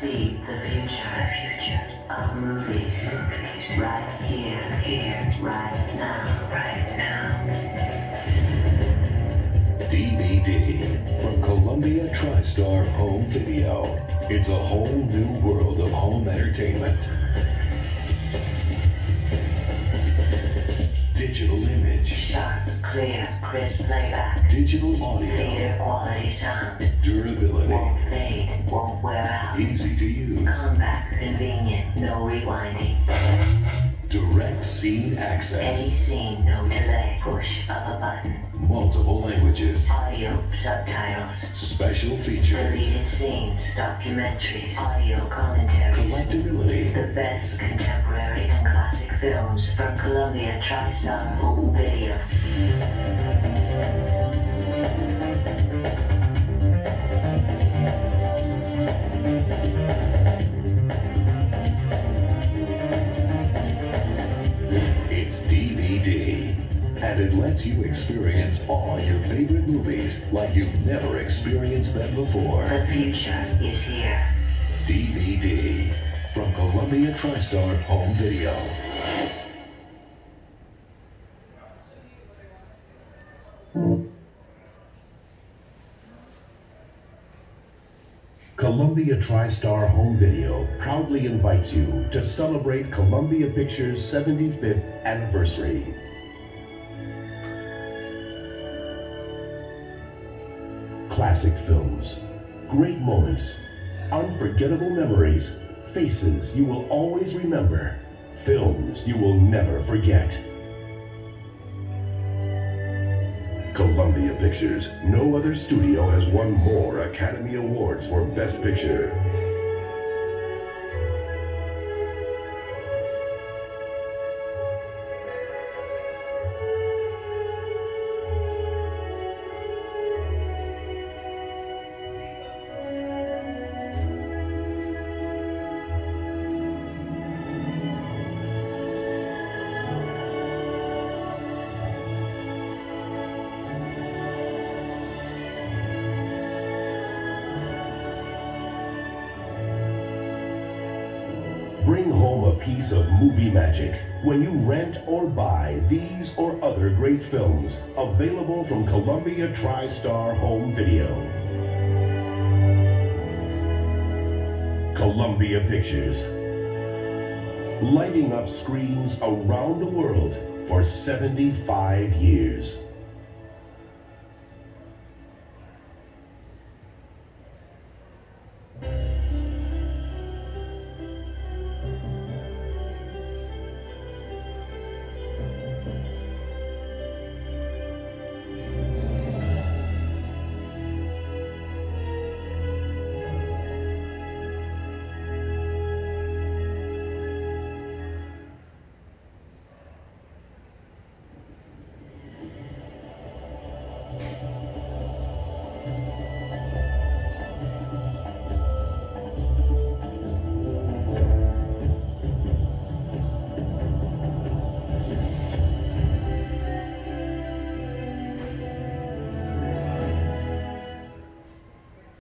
See the future, the future of movies, movies, right here, here, right now, right now. DVD from Columbia TriStar Home Video. It's a whole new world of home entertainment. Clear, crisp playback. digital audio, Theater quality sound. durability, Won't fade, won't wear out. easy to use, Compact, convenient, no rewinding. direct scene access. Any scene, no delay. Push of a button. multiple languages, Audio subtitles. special features, Deleted scenes, documentaries, audio commentaries. collectability, The best classic films from Columbia TriStar Home Video. It's DVD. And it lets you experience all your favorite movies like you've never experienced them before. The future is here. DVD from Columbia TriStar Home Video. Columbia TriStar Home Video proudly invites you to celebrate Columbia Pictures' 75th anniversary. Classic films, great moments, unforgettable memories, faces you will always remember, films you will never forget. Pictures, no other studio has won more Academy Awards for Best Picture. Bring home a piece of movie magic when you rent or buy these or other great films available from Columbia TriStar Home Video. Columbia Pictures. Lighting up screens around the world for 75 years.